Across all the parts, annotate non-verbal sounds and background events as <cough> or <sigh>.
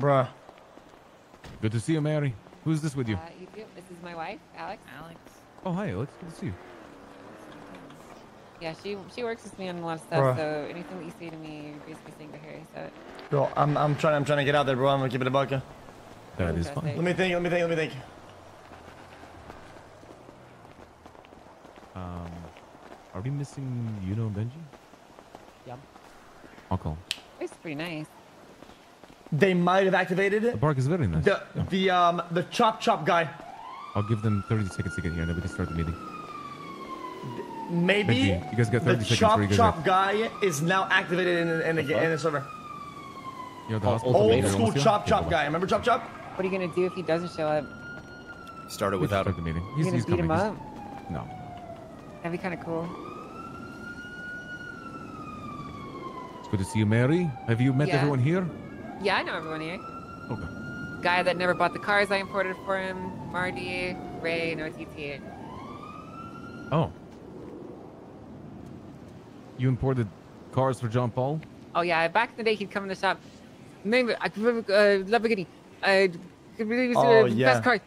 Bruh. Good to see you, Mary. Who's this with you? Uh, you do. This is my wife, Alex. Alex. Oh, hi, Alex. Good to see you. Yeah, she she works with me on a lot of stuff. Bruh. So anything that you say to me, you're basically saying to her. So Bro, I'm, I'm trying I'm trying to get out there, bro. I'm gonna keep it a buck. yeah. That is Interesting. fine. Let me think, let me think, let me think. Um, are we missing you know Benji? Yep. I'll call. it's pretty nice. They might have activated it. The it. park is very nice. The Yeah. the um the chop chop guy. I'll give them 30 seconds to get here, and then we can start the meeting. Maybe Benji, you guys got the 30 seconds chop before you guys chop guy is now activated in in, in, the, in the server. You know, the Oh, Old meeting, school almost here? chop Okay, chop bye-bye. guy. Remember chop chop? What are you gonna do if he doesn't show up? Started We can without start the meeting. You're He's, gonna he's beat coming. him He's- up? No. That'd be kind of cool. It's good to see you, Mary. Have you met Yeah. everyone here? Yeah, I know everyone here. Okay. Guy that never bought the cars I imported for him, Marty, Ray, and OTT. Oh. You imported cars for Jean Paul? Oh yeah, back in the day he'd come in the shop. Maybe I could remember uh, Lamborghini. Uh, could really Oh, uh, yeah. best car. Uh,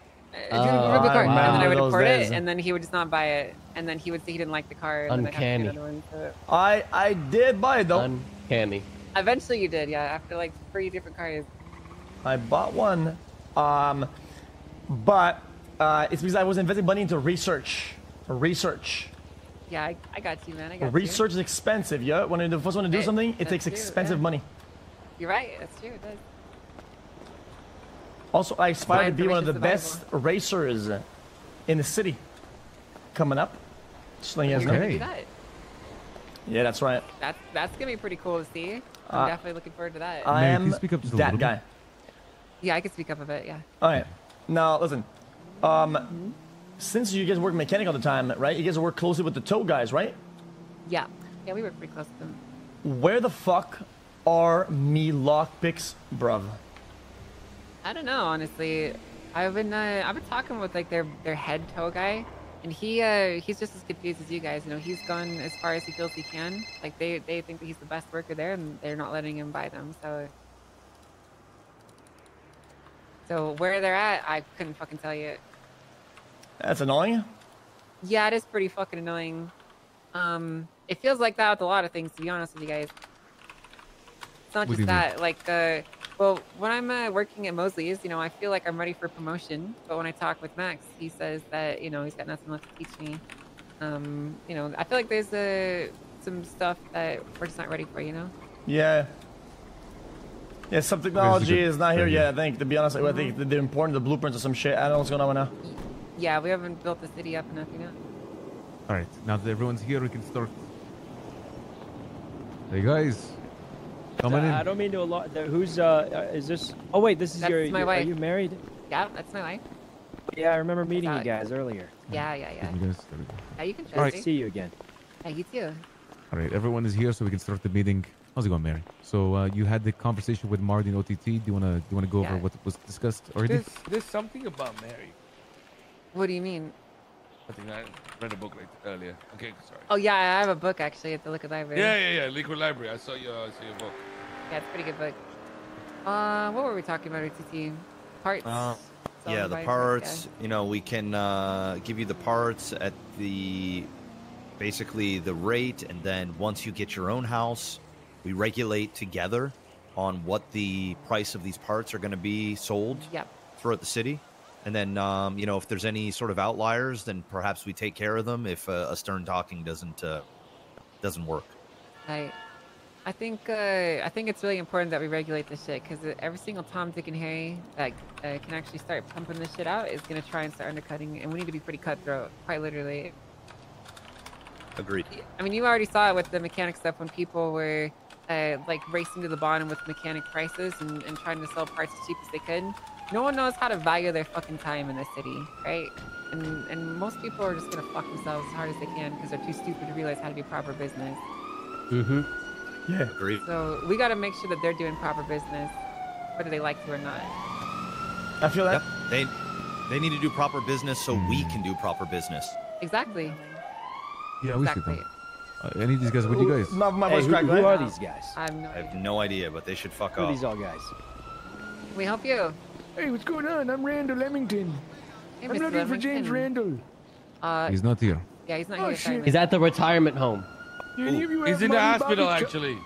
Oh, do you remember the I car? And then I would import days. it, and then he would just not buy it, and then he would say he didn't like the car. And then I'd to Uncanny. get one, so- I I did buy it though. Uncanny. Eventually you did, yeah. After like three different cars. I bought one, um, but uh, it's because I was investing money into research. Research. Yeah, I, I got you, man. I got you. Research is expensive, yeah. When you're the first one to do Hey, something, it takes true, expensive yeah. money. You're right. That's true. It does. Also, I aspire to be one of the information's best racers in the city coming up. Just letting you guys You're know. gonna do that. Yeah, that's right. That's that's gonna be pretty cool to see. I'm Uh, definitely looking forward to that. I Mary, can am you speak up just a that little bit? guy. yeah, I can speak up a bit. Yeah. All right. Now, listen. Um, since you guys work mechanic all the time, right? You guys work closely with the tow guys, right? Yeah. Yeah, we work pretty close to them. Where the fuck are me lockpicks, bruv? I don't know, honestly. I've been uh, I've been talking with like their their head tow guy, and he uh he's just as confused as you guys. You know, he's gone as far as he feels he can. Like they they think that he's the best worker there, and they're not letting him buy them. So. So where they're at, I couldn't fucking tell you. That's annoying. Yeah, it is pretty fucking annoying. Um, it feels like that with a lot of things, to be honest with you guys. It's not What just you mean? that. Like, uh, well, when I'm uh, working at Mosley's, you know, I feel like I'm ready for promotion. But when I talk with Max, he says that you know he's got nothing left to teach me. Um, you know, I feel like there's uh, some stuff that we're just not ready for. You know. Yeah. Yeah, some technology good is not here idea. yet. I think, to be honest, I think they're important. The blueprints or some shit. I don't know what's going on right now. Yeah, we haven't built the city up enough. You know. All right. Now that everyone's here, we can start. Hey, guys. Coming Uh, in. I don't mean to a lot. Who's uh, uh, is this? Oh wait, this is That's your. my your- wife. Are you married? Yeah, that's my wife. Yeah, I remember meeting you guys earlier. Yeah, yeah, yeah. You guys- there we. Yeah, you can trust All right. See you again. Yeah, you too. All right, everyone is here, so we can start the meeting. How's it going, Mary? So uh, you had the conversation with Marty and OTT. Do you wanna do you wanna go over what was discussed already? There's, there's something about Mary. What do you mean? I think I read a book like earlier. Okay, sorry. Oh yeah, I have a book actually at the Liquid Library. Yeah, yeah, yeah. Liquid Library. I saw your, I saw your book. Yeah, it's a pretty good book. Uh, what were we talking about, OTT? Parts. Uh, yeah, the parts. You know, we can uh, give you the parts at the basically the rate, and then once you get your own house, we regulate together on what the price of these parts are going to be sold Yep. throughout the city. And then, um, you know, if there's any sort of outliers, then perhaps we take care of them. If uh, a stern talking doesn't uh, doesn't work. I, I think uh, I think it's really important that we regulate this shit because every single Tom, Dick, and Harry that uh, can actually start pumping this shit out is gonna try and start undercutting, and we need to be pretty cutthroat, quite literally. Agreed. I mean, you already saw it with the mechanic stuff when people were uh, like racing to the bottom with mechanic prices and, and trying to sell parts as cheap as they could. No one knows how to value their fucking time in this city, right? And and most people are just gonna fuck themselves as hard as they can because they're too stupid to realize how to do proper business. Mm-hmm. Yeah. Agreed. So we gotta make sure that they're doing proper business, whether they like to or not. I feel that. Yep. They they need to do proper business so we can do proper business. Exactly. Yeah, we see Exactly. them. Uh, any of these guys with you guys? My, my Hey, voice who, cracked, who right? are these guys? I have no I have idea. no idea, but they should fuck Who are these all guys? Can we help you? Hey, what's going on? I'm Randall Lemington. Hey, I'm Mr. looking for James Randall. Uh, He's not here. yeah, he's not Oh, here. Shit. He's at the retirement home. Do any of you have He's in the hospital, Bobby, Cha- actually.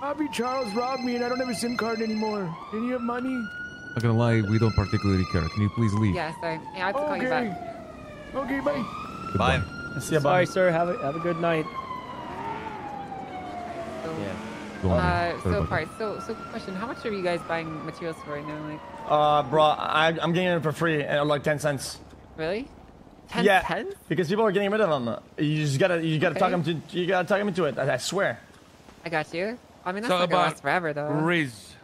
Bobby Charles robbed me and I don't have a SIM card anymore. Do you have money? Not gonna lie, we don't particularly care. Can you please leave? Yeah, sorry. Yeah, I have to call you Okay. back. Okay, bye. Goodbye. Bye. See ya, Sorry, sir. Have a have a good night. So, Yeah. Go on. uh, so about parts. So, so question: How much are you guys buying materials for right now? Like, Uh, bro, I, I'm getting it for free, at like ten cents. really? Ten yeah, cents? because people are getting rid of them. You just gotta, you gotta talk them to, you gotta talk them into it. I, I swear. I got you. I mean, that's So not gonna last forever, though. Riz.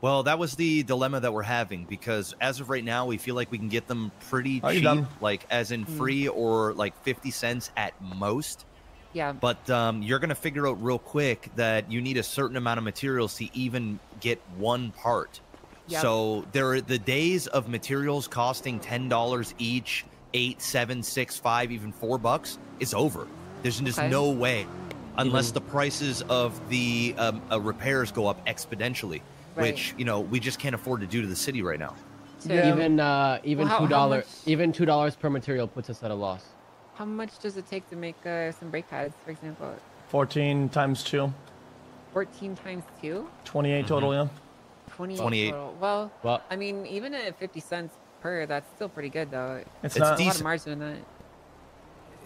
Well, that was the dilemma that we're having because as of right now, we feel like we can get them pretty Are you cheap, like as in free or like 50 cents at most. yeah. But um, you're going to figure out real quick that you need a certain amount of materials to even get one part. Yep. So there are the days of materials costing ten dollars each, eight, seven, six, five, even four bucks is over. There's just Okay. no way, unless the prices of the um, uh, repairs go up exponentially, Right. which you know we just can't afford to do to the city right now. To- Even uh, even Well, how- two dollars much- even two dollars per material puts us at a loss. How much does it take to make uh, some brake pads, for example? Fourteen times two. 14 times 2? 28 total, yeah. 28. 28. Total. Well, Well- I mean, even at 50 cents per, that's still pretty good, though. It's, It's not. A lot of margin in that.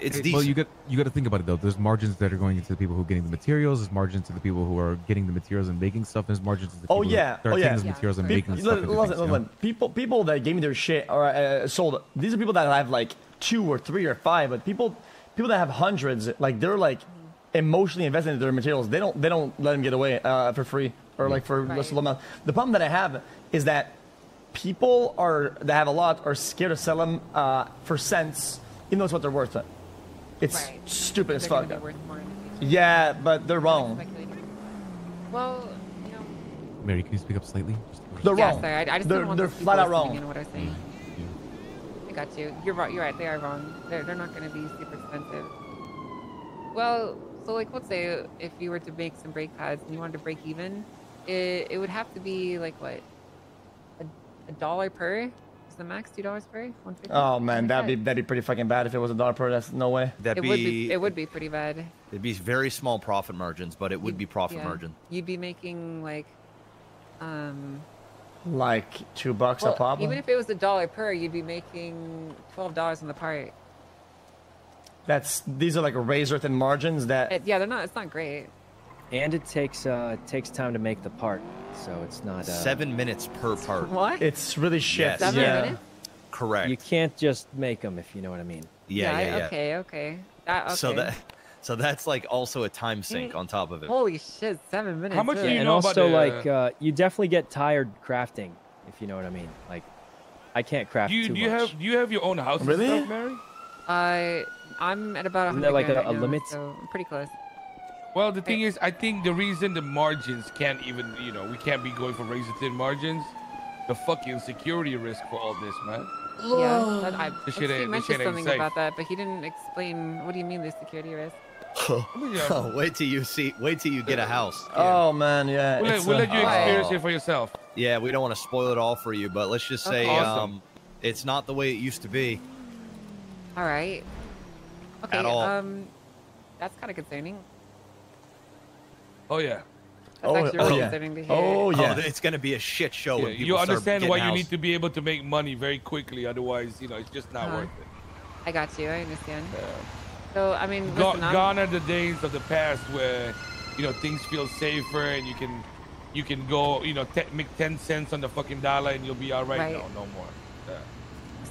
It's Well, decent. you got you got to think about it though. There's margins that are going into the people who are getting the materials. There's margins to the people who are getting the materials and making stuff. There's margins to the Oh, people yeah. who are Oh, taking yeah. those Yeah, materials and sorry. making People, stuff. listen, into listen, things, you know? listen. People, people that gave me their shit or uh, sold. These are people that have like two or three or five, but people, people that have hundreds, like they're like emotionally invested in their materials. They don't, they don't let them get away uh, for free or like for less Right. amount. The problem that I have is that people are that have a lot are scared to sell them uh, for cents, even though it's what they're worth. It's Right. stupid as fuck. gonna be worth more in the future. Yeah, but they're wrong. Well, you know. Mary, can you speak up slightly? Just- They're yeah, wrong. sorry. I, I just they're don't want they're flat out listening wrong. In what I was saying. I got you. You're right. You're right. They are wrong. They're, they're not going to be super expensive. Well, so like, let's say if you were to make some brake pads and you wanted to break even, it, it would have to be like what, a, a dollar per? Is the max two dollars per? One fifty. Oh man, that'd be that'd be pretty fucking bad if it was a dollar per. That's no way. That'd It be, would be. It would be pretty bad. it'd be very small profit margins, but it would You'd- be profit yeah. margin. You'd be making like, um, Like two bucks well, a pop. even if it was a dollar per, you'd be making twelve dollars on the part. That's these are like razor thin margins that It, yeah, they're not. It's not great. And it takes uh it takes time to make the part, so it's not uh, Seven minutes per part. What? it's really shit. Yes. Seven yeah. minutes? Correct. You can't just make them if you know what I mean. yeah, yeah, I- yeah. Okay, okay. That, okay. So that, so that's like also a time sink on top of it. Holy shit, seven minutes. How much do really? you and know about also the- like uh, you definitely get tired crafting if you know what I mean. Like I can't craft Do you, too do you much. have do you have your own house Really? stuff, Mary? Uh, I'm at about Isn't 100 there like a- right a now, limit? So I'm pretty close. Well, the thing is, I think the reason the margins can't even, you know, we can't be going for razor thin margins, the fucking security risk for all this, man. Yeah, that, I, This he shit ain't- this mentioned shit something safe. about that, but he didn't explain. What do you mean the security risk? I mean, yeah, wait till you see. Wait till you get a house. Oh man, yeah. we'll, let, we'll uh, let you Oh. experience it for yourself. Yeah, we don't want to spoil it all for you, but let's just say Okay. Awesome. um, it's not the way it used to be. All right. Okay. At all. Um, that's kind of concerning. Oh yeah. That's Oh, actually oh, really yeah. concerning. Oh yeah. Oh, it's gonna be a shit show Yeah, when you understand getting why you need to be able to make money very quickly, otherwise, you know, it's just not Uh-huh. worth it. I got you. I understand. So I mean, Go- listen, gone are the days of the past where, you know, things feel safer and you can, you can go, you know, te- make ten cents on the fucking dollar and you'll be all right. Right. No, no more. Yeah.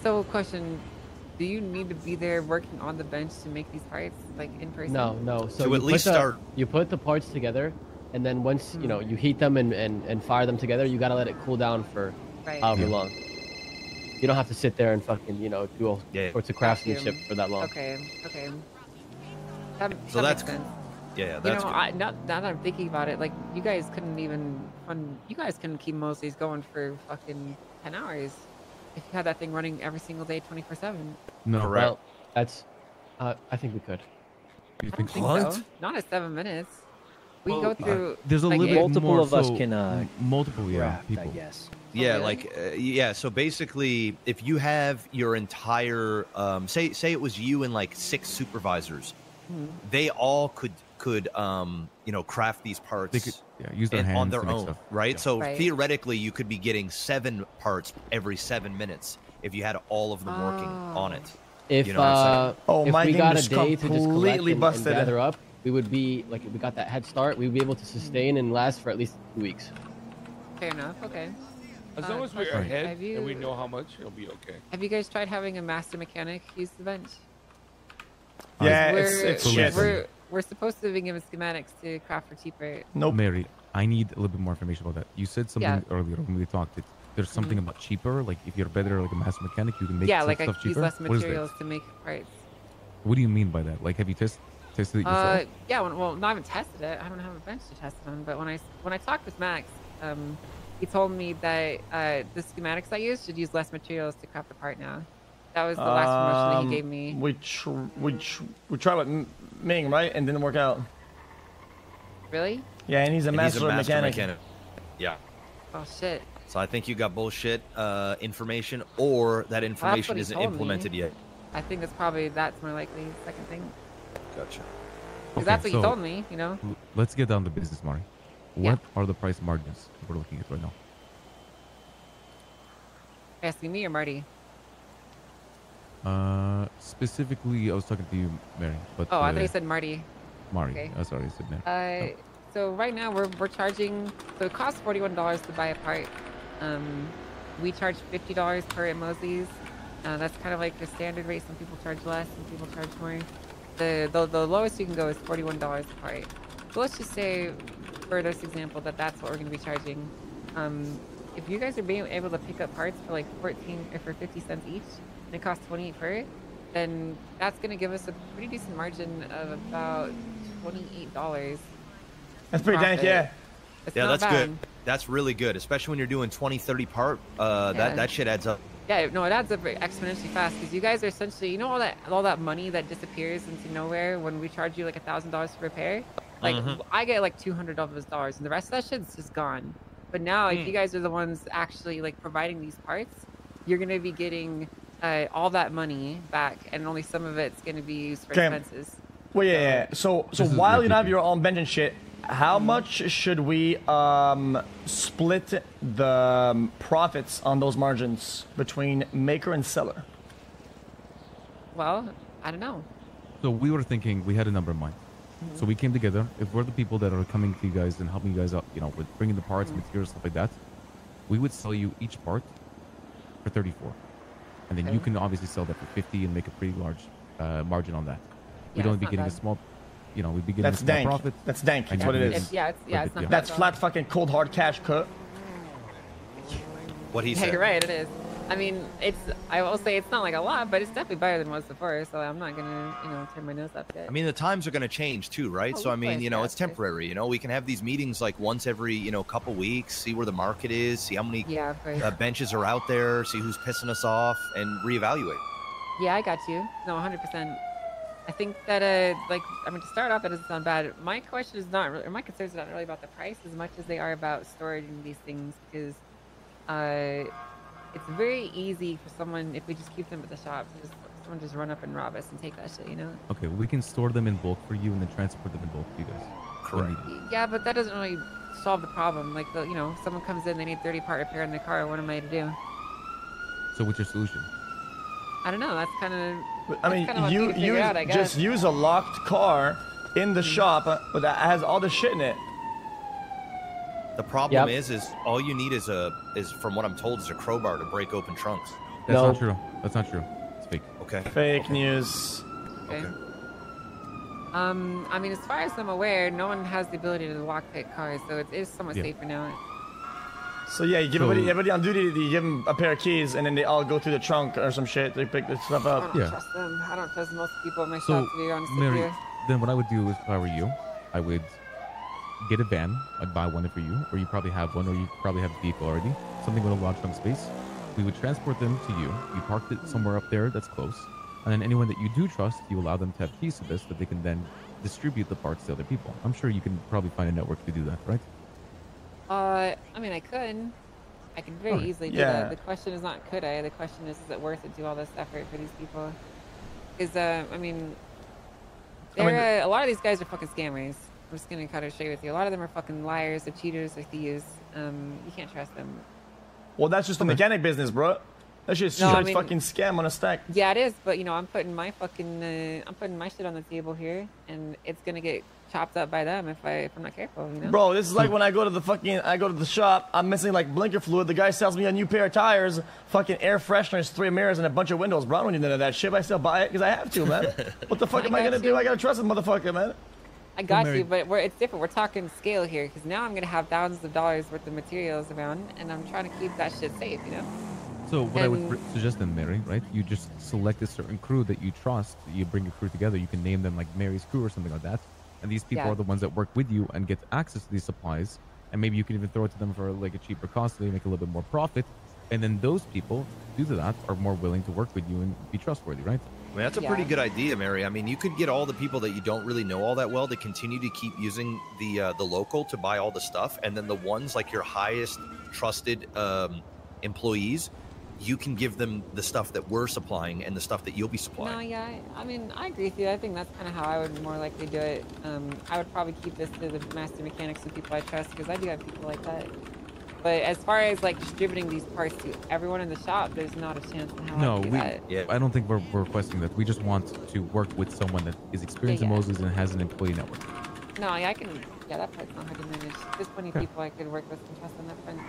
So, question: Do you need to be there working on the bench to make these parts, like in person? No, no. So To you at put least the, start- You put the parts together, and then once you Hmm. know you heat them and, and, and fire them together, you gotta let it cool down for Right. however long. You don't have to sit there and fucking you know do all Yeah. sorts of craftsmanship for that long. Okay. Okay. That, So that that's makes sense. Yeah, You know, good. I, now, now that I'm thinking about it, like you guys couldn't even fun. You guys couldn't keep most of these going for fucking ten hours if you had that thing running every single day, twenty four seven. No, Correct. Well, that's. Uh, I think we could. You I don't think think What? so. Not at seven minutes. We Well, go uh, through. there's a like, little it- bit Multiple more, of us so can, uh, multiple yeah Craft, people. I guess. Yeah, really? like uh, yeah. So basically, if you have your entire, um, say, say it was you and like six supervisors, Mhm. they all could could um, you know craft these parts They could yeah, use their in- hands on their own, stuff. right? Yeah. So Right. theoretically, you could be getting seven parts every seven minutes if you had all of them working on Oh. it. If You know what I'm uh. Oh, if my we got a day to just completely and, and busted. gather up, we would be like if we got that head start, we'd be able to sustain and last for at least two weeks. Fair enough. Okay. As Uh, long as we're question, ahead have and we know how much, it'll be okay. Have you guys tried having a master mechanic use the bench? Yeah, we're, it's it's Fully shit. We're, we're supposed to be given schematics to craft for cheaper. Nope. Mary, I need a little bit more information about that. You said something Yeah. earlier when we talked. That there's something about cheaper. Like if you're better, like a master mechanic, you can make yeah, some like I stuff use cheaper. less What is that? materials to make parts. What do you mean by that? Like, have you test, tested it Uh, yourself? yeah, when, well, no, I haven't tested it. I don't have a bench to test it on. But when I when I talked with Max, um, he told me that uh, the schematics I use should use less materials to craft the part now. That was the last promotion that Um, he gave me. We tr- we tr- we tried with M- Ming, right, and didn't work out. Really? Yeah, and he's a And master, he's a master mechanic. mechanic. Yeah. Oh shit. So I think you got bullshit uh, information, or that information he isn't told me. implemented yet. I think it's probably that's more likely. Second thing. Gotcha. 'Cause Okay, that's what so he told me. You know. Let's get down to business, Mari. Yeah. What are the price margins we're looking at right now? Asking me or Marty? Uh, specifically, I was talking to you, Mary. But Oh, I uh, thought you said Marty. Mari. okay. Oh, sorry, I said Mary. Uh, so right now we're we're charging. So it costs forty one dollars to buy a part. Um, we charge fifty dollars per at Mosley's. Uh, that's kind of like the standard rate. Some people charge less, some people charge more. The the, the lowest you can go is forty one dollars a part. So let's just say, for this example, that that's what we're going to be charging. Um, if you guys are being able to pick up parts for like fourteen or for fifty cents each, and it costs twenty eight per, then that's going to give us a pretty decent margin of about twenty eight dollars That's pretty dank, yeah. it's Yeah, that's bad. good. That's really good, especially when you're doing 20, 30 part. Uh, Yeah. That that shit adds up. Yeah, no, it adds up exponentially fast because you guys are essentially, you know, all that all that money that disappears into nowhere when we charge you like a thousand dollars for repair. Like Mhm. I get like two hundred of those dollars, and the rest of that shit's just gone. But now, if Mm. you guys are the ones actually like providing these parts, you're gonna be getting uh, all that money back, and only some of it's gonna be used for Okay. expenses. Well, yeah, yeah. So, so This is while you have ridiculous. your own bench and shit, how much should we um split the um, profits on those margins between maker and seller? Well, I don't know. So we were thinking we had a number in mind. So we came together. If we're the people that are coming to you guys and helping you guys out, you know, with bringing the parts, materials, stuff like that, we would sell you each part for 34, and then you can obviously sell that for 50 and make a pretty large uh, margin on that. We'd Yeah, only be not getting a small, you know, we'd be getting That's a small dank. profit. That's dank. And That's what it you- is. It's, yeah, it's yeah, it's not. Yeah. That's flat fucking cold hard cash cut. What he Yeah, said. you're right. It is. I mean, it's. I will say it's not like a lot, but it's definitely better than it was before. So I'm not gonna, you know, turn my nose up to it. I mean, the times are going to change too, right? Oh, so I mean, you know, it's temporary. You know, we can have these meetings like once every, you know, couple weeks, see where the market is, see how many yeah, uh, benches are out there, see who's pissing us off, and reevaluate. Yeah, I got you. No, 100%. I think that, uh, like, I mean, to start off, that doesn't sound bad. My question is not, really, or my concerns are not really about the price as much as they are about storing these things because uh, it's very easy for someone, if we just keep them at the shop, just someone just run up and rob us and take that shit, you know? Okay, we can store them in bulk for you and then transport them in bulk to you guys. Correct. Yeah, but that doesn't really solve the problem. Like, the, you know, someone comes in, they need 30 part repair in the car. What am I to do? So what's your solution? I don't know. That's kind of. I mean, kinda you use out, I just use a locked car in the shop, uh, but that has all the shit in it. The problem Yep. is, is all you need is a, is from what I'm told, is a crowbar to break open trunks. That's No. not true. That's not true. It's fake. Okay. Fake news. Okay. Okay. Um, I mean, as far as I'm aware, no one has the ability to lockpick cars, so it is somewhat Yeah. safer now. So yeah, you give So- everybody, everybody on duty, you give them a pair of keys, and then they all go through the trunk or some shit. They pick the stuff up. I up. don't Yeah. trust them. I don't trust most people in my So, shop, to be honest with Mary, you. then what I would do is if I were you, I would get a van. I'd buy one for you, or you probably have one, or you probably have a vehicle already. Something with a large trunk space. We would transport them to you. You parked it somewhere up there that's close, and then anyone that you do trust, you allow them to have keys to this, that they can then distribute the parts to other people. I'm sure you can probably find a network to do that, right? Uh, I mean, I could. I could very Alright. easily do Yeah. that. The question is not could I. The question is, is it worth it to do all this effort for these people? Because, uh, I mean, I mean, they're, uh, a lot of these guys are fucking scammers. I'm just gonna cut it straight with you. A lot of them are fucking liars, they're cheaters, they're thieves. Um, you can't trust them. Well, that's just the mechanic business, bro. That's just No, I mean- fucking scam on a stack. Yeah, it is. But you know, I'm putting my fucking, uh, I'm putting my shit on the table here, and it's gonna get chopped up by them if I, if I'm not careful. You know. Bro, this is like when I go to the fucking, I go to the shop, I'm missing like blinker fluid. The guy sells me a new pair of tires, fucking air fresheners, three mirrors, and a bunch of windows. Bro, I don't need none of that shit. but I still buy it because I have to, man. <laughs> what the fuck I am I gonna do? I gotta trust this motherfucker, man. I got Mary- you, but we're, it's different. We're talking scale here because now I'm gonna have thousands of dollars worth of materials around, and I'm trying to keep that shit safe. You know. So what I would And- suggest then, Mary, right? You just select a certain crew that you trust. You bring your crew together. You can name them like Mary's crew or something like that. And these people Yeah. are the ones that work with you and get access to these supplies. And maybe you can even throw it to them for like a cheaper cost so they make a little bit more profit. And then those people, due to that, are more willing to work with you and be trustworthy, right? I mean, that's a Yeah. pretty good idea, Mary. I mean, you could get all the people that you don't really know all that well to continue to keep using the uh, the local to buy all the stuff, and then the ones like your highest trusted um, employees, you can give them the stuff that we're supplying and the stuff that you'll be supplying. No, yeah, I, I mean, I agree with you. I think that's kind of how I would more likely do it. Um, I would probably keep this to the master mechanics and people I trust because I do have people like that. But as far as like distributing these parts to everyone in the shop, there's not a chance in hell No, I do we. that. Yeah. I don't think we're, we're requesting that. We just want to work with someone that is experienced in yeah. Mosley's and has an employee network. No, yeah, I can. Yeah, that part's not hard to manage. There's plenty of Okay. people I could work with and trust on that front.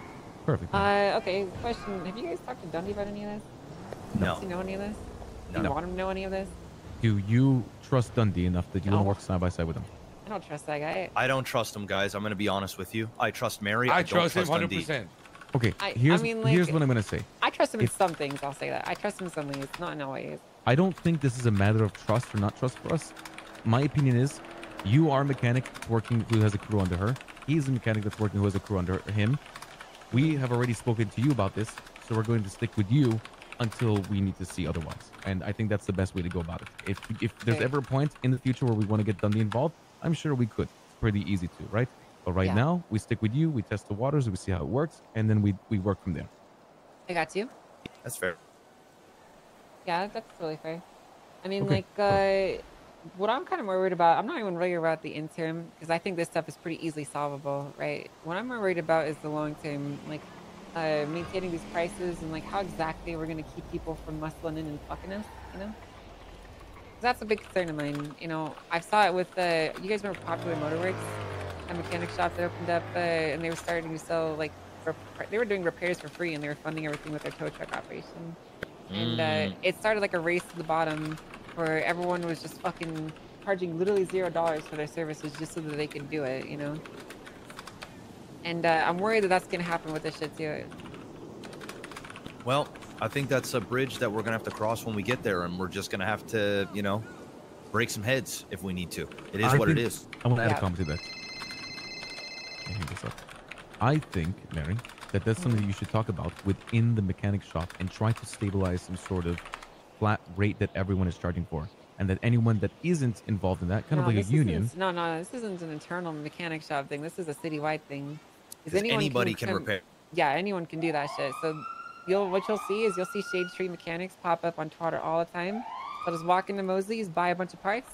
Perfect. Uh, okay. Question: Have you guys talked to Dundee about any of this? No. Does he know any of this? No. Do No. you want him to know any of this? Do you trust Dundee enough that you want to work side by side with him? I don't trust that guy. I don't trust him, guys. I'm going to be honest with you. I trust Mary. I I, don't trust him 100. Dundee. percent Okay, I- I here's mean, here's what I'm gonna say. I trust him in If- some things. I'll say that. I trust him in some ways, not in all ways. I don't think this is a matter of trust or not trust for us. My opinion is, you are a mechanic working who has a crew under her. He's a mechanic that's working who has a crew under him. We have already spoken to you about this, so we're going to stick with you until we need to see otherwise. And I think that's the best way to go about it. If if there's Okay. ever a point in the future where we want to get Dundee involved, I'm sure we could. It's pretty easy to, right? But right Yeah. now, we stick with you. We test the waters. We see how it works, and then we we work from there. I got you. That's fair. Yeah, that's totally fair. I mean, Okay, like, uh, what I'm kind of more worried about, I'm not even worried about the interim because I think this stuff is pretty easily solvable, right? What I'm more worried about is the long term, like, uh, maintaining these prices and like how exactly we're gonna keep people from muscling in and fucking us, you know? That's a big concern of mine. You know, I saw it with uh, you guys remember Popular Motorworks, a mechanic shop that opened up, uh, and they were starting to sell like, they were doing repairs for free and they were funding everything with their tow truck operation and uh, it started like a race to the bottom where everyone was just fucking charging literally zero dollars for their services just so that they could do it, you know. And uh, I'm worried that that's gonna happen with this shit too. Well, I think that's a bridge that we're going to have to cross when we get there, and we're just going to have to, you know, break some heads if we need to. It is I what it think- is. I want to add a comment to that. Hang this up. I think, Mary, that that's something you should talk about within the mechanic shop and try to stabilize some sort of flat rate that everyone is charging for. And that anyone that isn't involved in that, kind no, of like a union, isn't- No, no, this isn't an internal mechanic shop thing. This is a citywide thing. 'Cause 'Cause anybody can repair. Yeah, anyone can do that shit. So you'll what you'll see is you'll see Shade Tree mechanics pop up on Twitter all the time. They'll just walk into Mosley's, buy a bunch of parts,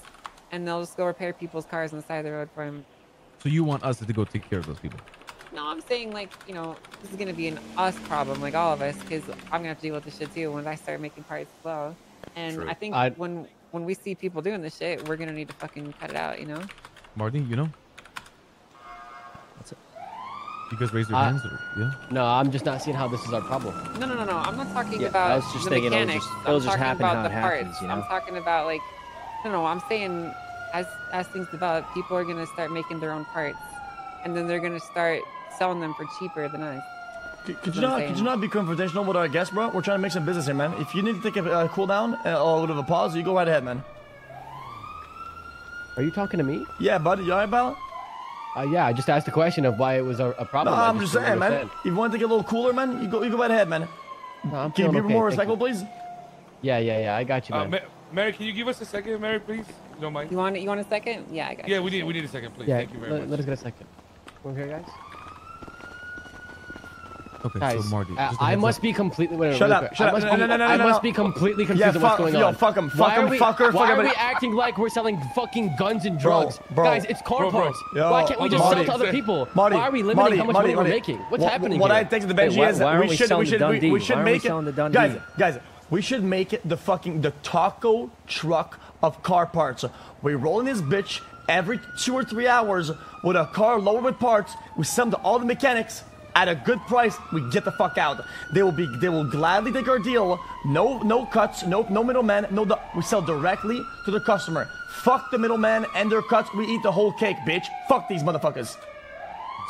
and they'll just go repair people's cars on the side of the road for them. so you want us to go take care of those people. No, I'm saying like you know this is gonna be an us problem, like all of us, because I'm gonna have to deal with this shit too when I start making parts as well. And True. I think I'd- when when we see people doing this shit, we're gonna need to fucking cut it out, you know? Marty, you know? What's it? You guys raise your I- hands? Or, yeah? No, I'm just not seeing how this is our problem. No, no, no, no. I'm not talking Yeah, about I was just the thinking it'll mechanics. just- I'm just talking about the parts. happens, you I'm talking about like, no, no. I'm saying as as things develop, people are gonna start making their own parts, and then they're gonna start selling them for cheaper than us. Could, could you That's what not? Could you not be confrontational with our guests, bro? We're trying to make some business here, man. If you need to take a uh, cool down uh, or a little bit of a pause, you go right ahead, man. Are you talking to me? Yeah, buddy, you alright, pal? Uh, yeah, I just asked the question of why it was a, a No, problem. I I'm just don't saying, man. understand. If you want to get a little cooler, man, you go, you go right ahead, man. No, I'm Can you feeling be okay, more thank respectful, please? Yeah, yeah, yeah. I got you, Uh, man. Ma- Mary, can you give us a second, Mary, please? don't mind. You want you want a second? Yeah, I got Yeah, you. we need we need a second, please. Yeah, Thank you very let, much. let us get a second. Over here, guys. Okay, Guys, so Marty, uh, just a I heads must up. be completely. Wait, Shut really up, quick. shut I up. must No, be, no, no, no, I no, must no. be completely Yeah, confused on what's fuck, going yo, on. fuck 'em, Why fuck are 'em, we, fucker, Why fuck are we 'em. acting like we're selling fucking guns and drugs? bro. Guys, it's car Bro, bro. parts. Yo, why can't we just Marty. sell to other people? Marty, why are we limiting Marty, how much Marty, money we're making? What's What- happening What here? I think to the Wait, Benji why- is why we we should we should we, we should Why aren't we make it the guys guys we should make it the fucking the taco truck of car parts. We roll in this bitch every two or three hours with a car loaded with parts. We sell them to all the mechanics at a good price. We get the fuck out. They will be they will gladly take our deal. No no cuts. No no middleman. No we sell directly to the customer. Fuck the middleman and their cuts. We eat the whole cake, bitch. Fuck these motherfuckers.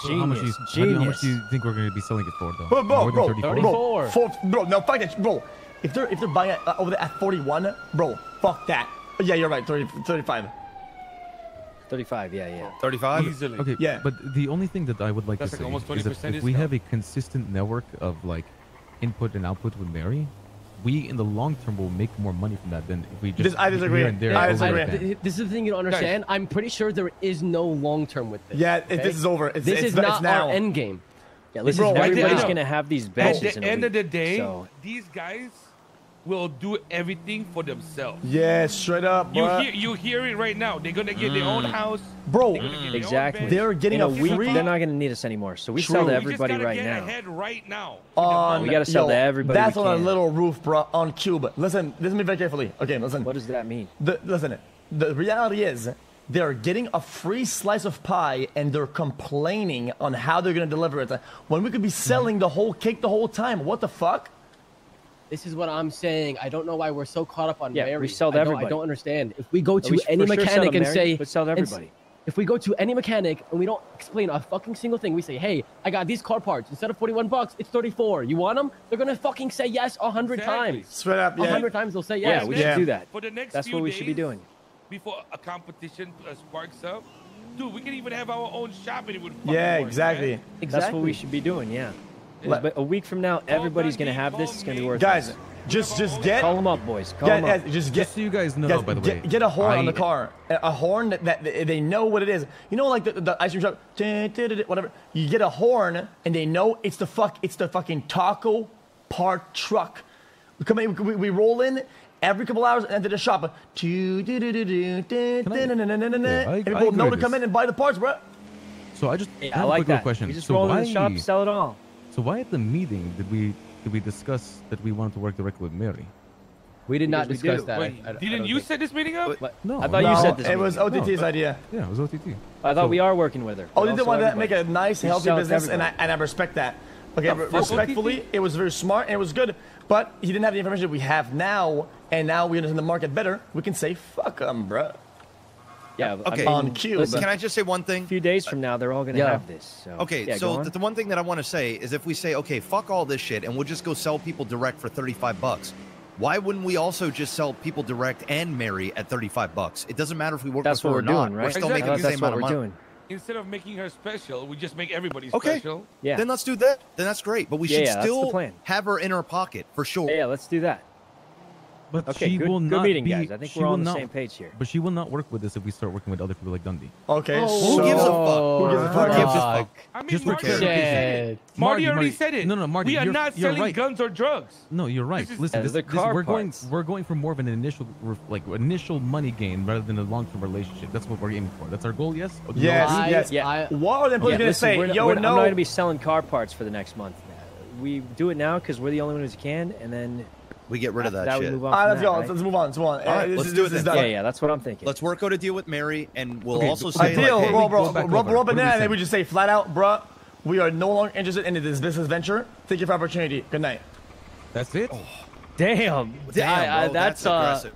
So how much do you, Genius, how do you- how much do you think we're going to be selling it for, though? Bro, bro, bro, than 34? bro, 34. bro, no, fuck that, bro. If they're if they're buying it uh, over there at 41, bro, fuck that. Yeah, you're right, 30, 35. 35, yeah, yeah. 35? Easily. Okay, Yeah. But the only thing that I would like That's to like say almost is that if we have a consistent network of like input and output with Mary, we in the long term will make more money from that than if we just This- I disagree. here and there I disagree. the th- this is the thing you don't understand. I'm pretty sure there is no long term with this. Yeah, it- okay? this is over. It's, this it's, is it's not now. our end game. Yeah, listen, Bro, right everybody's going to have these At the in a end of the day, so- these guys will do everything for themselves. Yeah, straight up, You bro. hear you hear it right now. They're gonna get their own mm. house. Bro, They're gonna their Exactly. bench. they're getting in a a week, free they're not going to need us anymore. So we True. sell to We We everybody just gotta right get now. ahead right now. on. We gotta sell yo, to everybody we That's on a little roof, bro, on Cuba. Listen, listen to me very carefully. Okay, listen. What does that mean? The, listen, the reality is they're getting a free slice of pie and they're complaining on how they're going to deliver it when we could be mm-hmm. selling the whole cake the whole time. What the fuck? This is what I'm saying. I don't know why we're so caught up on Yeah, we Mary. sell to I don't, I don't understand. If we go to should any for sure mechanic and Mary, say, but sell to everybody. if we go to any mechanic and we don't explain a fucking single thing, we say, "Hey, I got these car parts. Instead of 41 bucks, it's 34. You want them?" They're gonna fucking say yes a hundred Exactly. times. Straight up, A yeah. hundred times they'll say Yeah, we Yeah. should do that. For the next That's few what we should be doing. Before a competition uh, sparks up, dude, we can even have our own shop and it would. fucking Yeah, work, exactly. man. That's what we should be doing, yeah. Let- But a week from now, everybody's going to have this. It's going to be worth Guys, it. just just get Call them up, boys. Call guys, them up. just get Just so you guys know, guys, by the get, way, get a horn on the car, a a horn that, that they know what it is. You know, like the, the ice cream shop, whatever. You get a horn, and they know it's the fuck, it's the fucking taco part truck. We come in, we, we roll in every couple hours and enter the shop. Uh, I- I- and people know to come in and buy the parts, bro. So I just Yeah, have I a like quick that. question. We just so roll why, in the shop, sell it all. So why at the meeting did we did we discuss that we wanted to work directly with Mary? We did not Because we discuss do. that. Wait, I- I- I didn't don't you think- set this meeting up? What? No, I thought no, you No, said this. it was meeting. OTT's No, idea. Yeah, it was OTT. I thought So- we are working with her. Oh, but they want to make a nice, We healthy sell it to business, and I, and I respect that. Okay, The respectfully, OTT? it was very smart and it was good, but he didn't have the information we have now, and now we understand the market better. We can say, fuck them, bruh. Yeah. Okay. On cue, listen, Can I just say one thing? a few days from now, they're all going to Yeah. have this. So. Okay, yeah, so on. the, the one thing that I want to say is if we say, okay, fuck all this shit, and we'll just go sell people direct for 35 bucks, why wouldn't we also just sell people direct and Mary at 35 bucks? It doesn't matter if we work that's with what her we're or doing, not. right? We're still Exactly. making the same that's what amount of we're money. doing. Instead of making her special, we just make everybody Okay. special. Yeah. Then let's do that. Then that's great. But we Yeah, should yeah, still plan. have her in our pocket for sure. Yeah, yeah, let's do that. But Okay, she good, will good not meeting, be, guys. I think she we're all will on the not- same page here. But she will not work with us if we start working with other people like Dundee. Okay, Oh, so Who gives a fuck? Who gives a fuck? Who gives a fuck? Fuck. I mean, Just Marty already said it. Marty Marty, already Marty- said it. no, no, Marty, We are not selling right. guns or drugs. No, you're right. This is- Listen, this, the this- car we're going we're going for more of an initial like initial money gain rather than a long term relationship. That's what we're aiming for. That's our goal. Yes. Oh, do Yes. I- yes. yeah, I- what are the employees Yeah, going to listen, say? we're Yo, we're no. I'm not going to be selling car parts for the next month. We do it now because we're the only ones who can, and then We get rid of after that, shit. move on. All right, let's that, go. right? Let's move on. Let's move on. All right, this let's is- do this it is then. Yeah, yeah, that's what I'm thinking. Let's work out a deal with Mary, and we'll Okay, also say, A deal, like, hey, bro, bro, go back bro, bro, What do we banana, and then we just say flat out, bruh, we are no longer interested in this business venture. Thank you for the opportunity. Good night. That's it. Damn, damn, I- I- that's, that's uh, aggressive.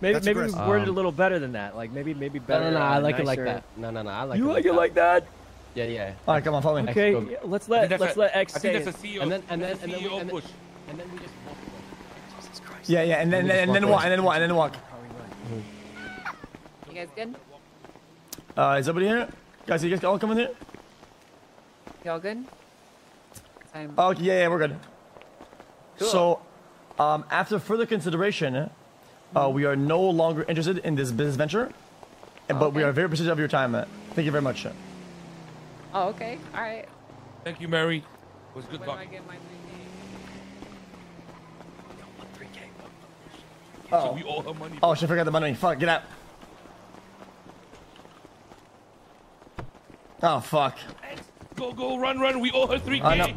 maybe That's maybe we worded it a Um, little better than that. Like maybe maybe better. no, no. I uh, like it like that. No, no, no. I like You it like like it that. like that? Yeah, yeah. All right, come on, follow me. Okay, yeah, let's let let's a- let X I say think it. that's a CEO. And then and then that's a and then, CEO and then, push. and then we just walk away. Jesus Christ. Yeah, yeah, and then Let me just and then walk walk, and then walk, and then walk. You guys good? Uh, is everybody here? Guys, you guys all coming here? Y'all good? Time. Okay, yeah, yeah, we're good. Cool. So, um, after further consideration, Uh, we are no longer interested in this business venture, and- but we are very appreciative of your time. uh, Thank you very much. Oh, okay. All right. Thank you, Mary. It was good When do I talking. get my 3K? So Oh, we owe her money. oh, she forgot the money. Fuck, get out. Oh fuck. Go, go, run, run. We owe her 3K. I know.